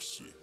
shit.